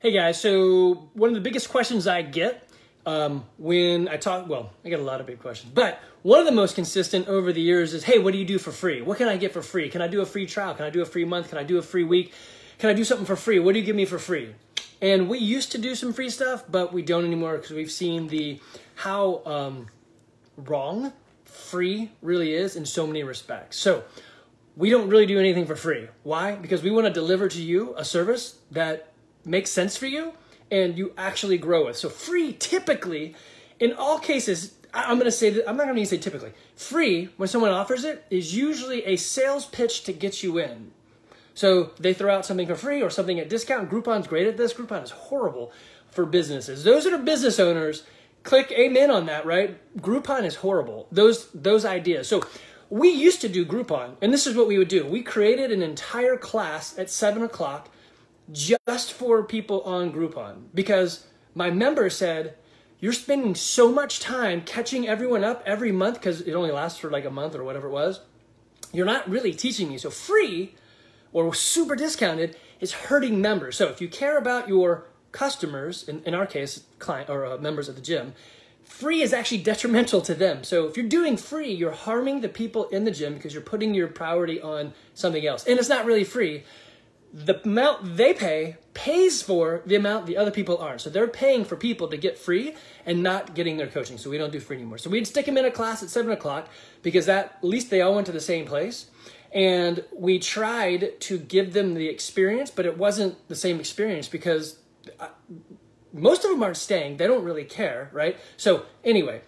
Hey guys, so one of the biggest questions I get um, when I talk, well, I get a lot of big questions, but one of the most consistent over the years is, hey, what do you do for free? What can I get for free? Can I do a free trial? Can I do a free month? Can I do a free week? Can I do something for free? What do you give me for free? And we used to do some free stuff, but we don't anymore because we've seen the how um, wrong free really is in so many respects. So we don't really do anything for free. Why? Because we want to deliver to you a service that makes sense for you and you actually grow with. So free typically, in all cases, I'm going to say that I'm not going to say typically. Free when someone offers it is usually a sales pitch to get you in. So they throw out something for free or something at discount. Groupon's great at this. Groupon is horrible for businesses. Those that are business owners, click amen on that, right? Groupon is horrible. Those those ideas. So we used to do Groupon, and this is what we would do. We created an entire class at seven o'clock just for people on Groupon because my member said, You're spending so much time catching everyone up every month because it only lasts for like a month or whatever it was. You're not really teaching me. So, free or super discounted is hurting members. So, if you care about your customers, in, in our case, client or uh, members of the gym, free is actually detrimental to them. So if you're doing free, you're harming the people in the gym because you're putting your priority on something else. And it's not really free the amount they pay pays for the amount the other people aren't. So they're paying for people to get free and not getting their coaching. So we don't do free anymore. So we'd stick them in a class at seven o'clock because that at least they all went to the same place. And we tried to give them the experience, but it wasn't the same experience because uh, most of them aren't staying. They don't really care, right? So anyway,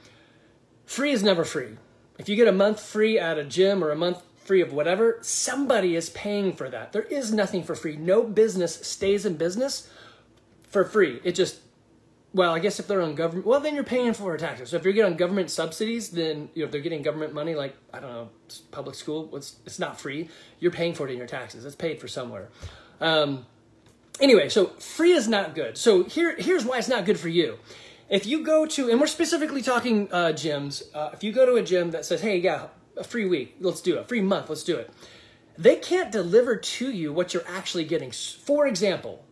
free is never free. If you get a month free at a gym or a month free of whatever, somebody is paying for that. There is nothing for free. No business stays in business for free. It just, well, I guess if they're on government, well, then you're paying for taxes. So if you're getting government subsidies, then you know if they're getting government money, like I don't know, public school, it's it's not free. You're paying for it in your taxes. It's paid for somewhere. Um, anyway, so free is not good. So here here's why it's not good for you. If you go to, and we're specifically talking uh, gyms, uh, if you go to a gym that says, hey, yeah, a free week. Let's do it. Free month. Let's do it. They can't deliver to you what you're actually getting. For example,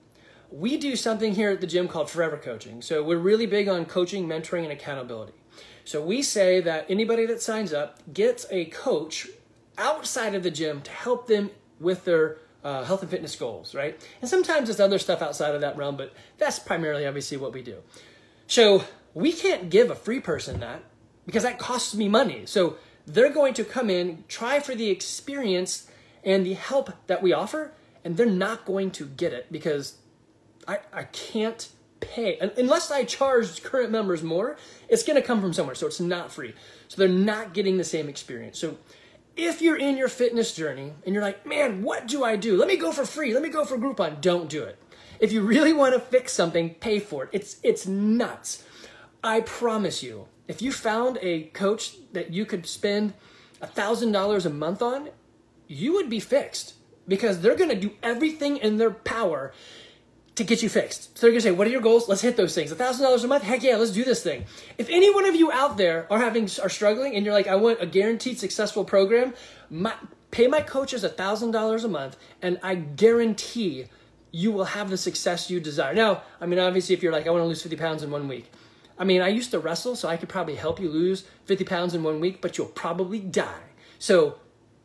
we do something here at the gym called Forever Coaching. So we're really big on coaching, mentoring, and accountability. So we say that anybody that signs up gets a coach outside of the gym to help them with their uh, health and fitness goals, right? And sometimes it's other stuff outside of that realm, but that's primarily obviously what we do. So we can't give a free person that because that costs me money. So they're going to come in, try for the experience and the help that we offer, and they're not going to get it because I, I can't pay. Unless I charge current members more, it's going to come from somewhere. So it's not free. So they're not getting the same experience. So if you're in your fitness journey and you're like, man, what do I do? Let me go for free. Let me go for Groupon. Don't do it. If you really want to fix something, pay for it. It's, it's nuts. I promise you, if you found a coach that you could spend $1,000 a month on, you would be fixed because they're going to do everything in their power to get you fixed. So they're going to say, what are your goals? Let's hit those things. $1,000 a month? Heck yeah, let's do this thing. If any one of you out there are having, are struggling and you're like, I want a guaranteed successful program, my, pay my coaches $1,000 a month and I guarantee you will have the success you desire. Now, I mean, obviously if you're like, I want to lose 50 pounds in one week, I mean, I used to wrestle, so I could probably help you lose 50 pounds in one week, but you'll probably die. So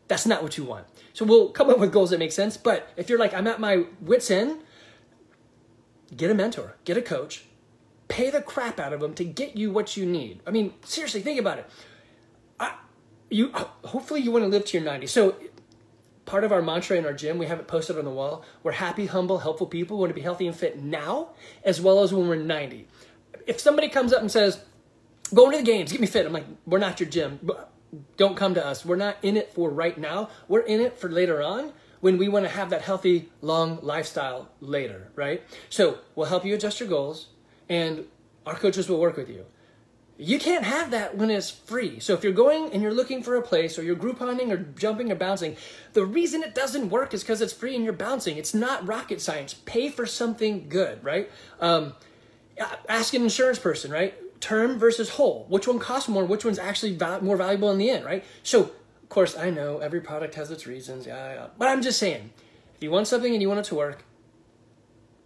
that's not what you want. So we'll come up with goals that make sense. But if you're like, I'm at my wits' end, get a mentor, get a coach, pay the crap out of them to get you what you need. I mean, seriously, think about it. I, you hopefully you want to live to your 90. So part of our mantra in our gym, we have it posted on the wall. We're happy, humble, helpful people. We want to be healthy and fit now as well as when we're 90 if somebody comes up and says, "Go into the games, get me fit," I'm like, "We're not your gym. Don't come to us. We're not in it for right now. We're in it for later on." when we want to have that healthy, long lifestyle later, right? So we'll help you adjust your goals and our coaches will work with you. You can't have that when it's free. So if you're going and you're looking for a place or you're grouponing or jumping or bouncing, the reason it doesn't work is because it's free and you're bouncing. It's not rocket science. Pay for something good, right? Um, ask an insurance person, right? Term versus whole. Which one costs more? Which one's actually val- more valuable in the end, right? So, of course, I know every product has its reasons, yeah, yeah. But I'm just saying, if you want something and you want it to work,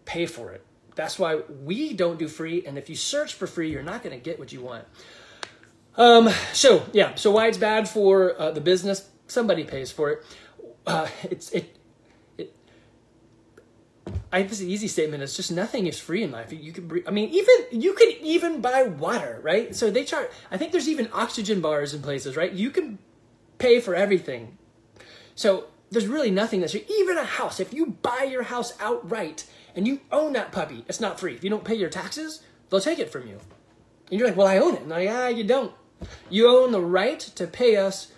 pay for it. that's why we don't do free. And if you search for free, you're not going to get what you want. Um, so yeah, so why it's bad for uh, the business? Somebody pays for it. Uh, it's it. I this easy statement. It's just nothing is free in life. You could, I mean, even you can even buy water, right? So they charge. I think there's even oxygen bars in places, right? You can pay for everything. So there's really nothing that's free. Even a house. If you buy your house outright and you own that puppy, it's not free. If you don't pay your taxes, they'll take it from you. And you're like, well, I own it. And like, ah, you don't. You own the right to pay us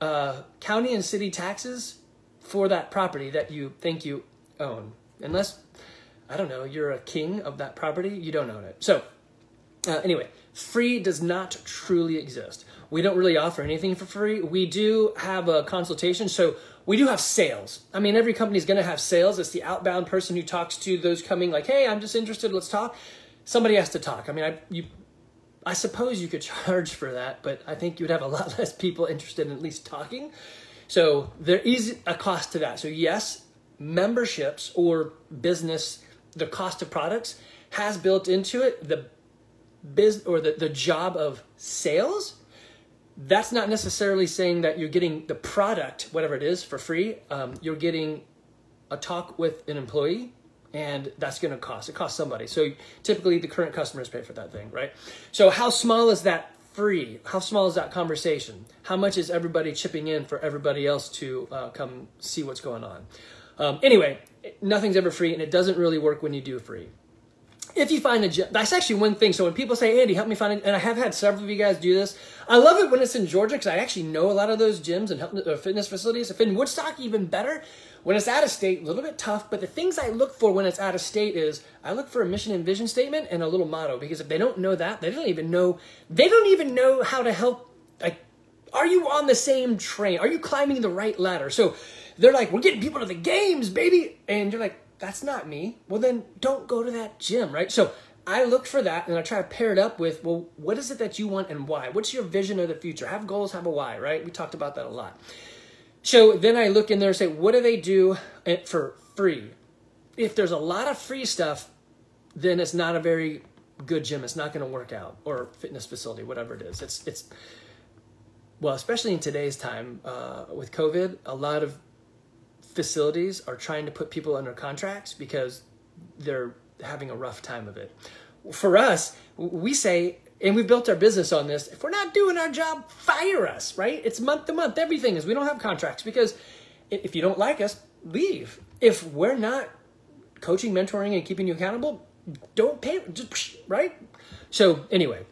uh, county and city taxes for that property that you think you own. Unless, I don't know, you're a king of that property, you don't own it. So, uh, anyway, free does not truly exist. We don't really offer anything for free. We do have a consultation. So, we do have sales. I mean, every company is going to have sales. It's the outbound person who talks to those coming, like, hey, I'm just interested, let's talk. Somebody has to talk. I mean, I, you I suppose you could charge for that, but I think you'd have a lot less people interested in at least talking. So there is a cost to that. So yes, memberships or business, the cost of products has built into it the biz or the, the job of sales. That's not necessarily saying that you're getting the product, whatever it is, for free. Um, you're getting a talk with an employee and that's going to cost. It costs somebody. So typically the current customers pay for that thing, right? So how small is that free? How small is that conversation? How much is everybody chipping in for everybody else to uh, come see what's going on? Um, anyway, nothing's ever free, and it doesn't really work when you do free. If you find a gym, that's actually one thing. So when people say, Andy, help me find it, and I have had several of you guys do this. I love it when it's in Georgia because I actually know a lot of those gyms and uh, fitness facilities. If in Woodstock, even better when it's out of state, a little bit tough, but the things I look for when it's out of state is I look for a mission and vision statement and a little motto because if they don't know that, they don't even know they don't even know how to help like are you on the same train? Are you climbing the right ladder? So they're like, "We're getting people to the games, baby." And you're like, "That's not me." Well, then don't go to that gym, right? So I look for that and I try to pair it up with, well, what is it that you want and why? What's your vision of the future? Have goals, have a why, right? We talked about that a lot. So then I look in there and say, what do they do for free? If there's a lot of free stuff, then it's not a very good gym. It's not going to work out or fitness facility, whatever it is. It's it's well, especially in today's time uh, with COVID, a lot of facilities are trying to put people under contracts because they're having a rough time of it. For us, we say and we've built our business on this. If we're not doing our job, fire us, right? It's month to month. Everything is. We don't have contracts because if you don't like us, leave. If we're not coaching, mentoring, and keeping you accountable, don't pay, just, right? So, anyway,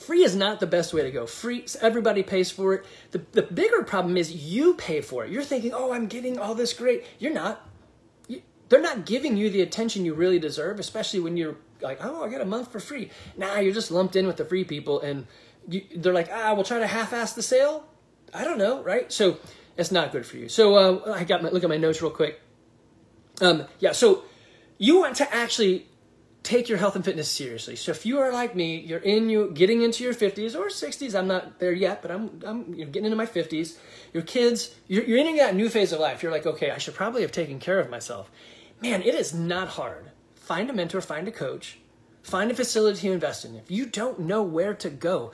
free is not the best way to go. Free, everybody pays for it. The, the bigger problem is you pay for it. You're thinking, oh, I'm getting all this great. You're not. You, they're not giving you the attention you really deserve, especially when you're like, oh, I got a month for free. Nah, you're just lumped in with the free people, and you, they're like, ah, we'll try to half-ass the sale. I don't know, right? So it's not good for you. So uh, I got my look at my notes real quick. Um, yeah, so you want to actually take your health and fitness seriously. So if you are like me, you're in you getting into your 50s or 60s. I'm not there yet, but I'm I'm you know, getting into my 50s. Your kids, you're, you're in that new phase of life. You're like, okay, I should probably have taken care of myself. Man, it is not hard find a mentor, find a coach, find a facility to invest in. If you don't know where to go,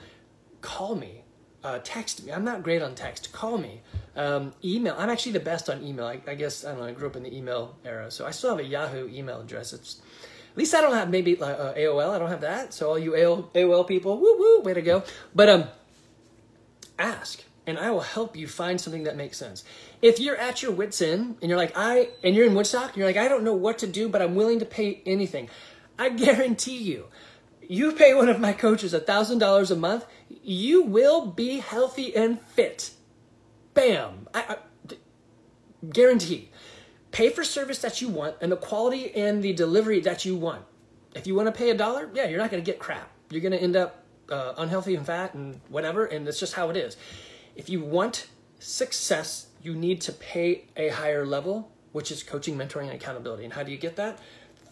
call me, uh, text me. I'm not great on text. Call me. Um, email. I'm actually the best on email. I, I, guess I don't know. I grew up in the email era, so I still have a Yahoo email address. It's at least I don't have maybe uh, AOL. I don't have that. So all you AOL, people, woo woo, way to go. But um, ask and I will help you find something that makes sense. If you're at your wits end and you're like, I, and you're in Woodstock, and you're like, I don't know what to do, but I'm willing to pay anything. I guarantee you, you pay one of my coaches a $1,000 a month, you will be healthy and fit. Bam. I, I guarantee. Pay for service that you want and the quality and the delivery that you want. If you want to pay a dollar, yeah, you're not going to get crap. You're going to end up uh, unhealthy and fat and whatever, and that's just how it is. If you want success, you need to pay a higher level, which is coaching, mentoring, and accountability. And how do you get that?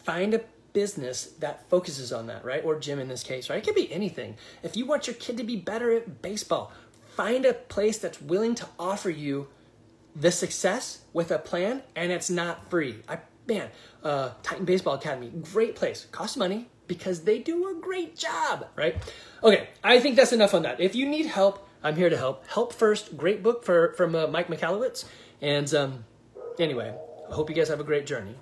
Find a business that focuses on that, right? Or gym in this case, right? It could be anything. If you want your kid to be better at baseball, find a place that's willing to offer you the success with a plan and it's not free. I man, uh, Titan Baseball Academy, great place. Costs money because they do a great job, right? Okay, I think that's enough on that. If you need help, I'm here to help. Help First, great book for from uh, Mike Michalowicz. And um, anyway, I hope you guys have a great journey.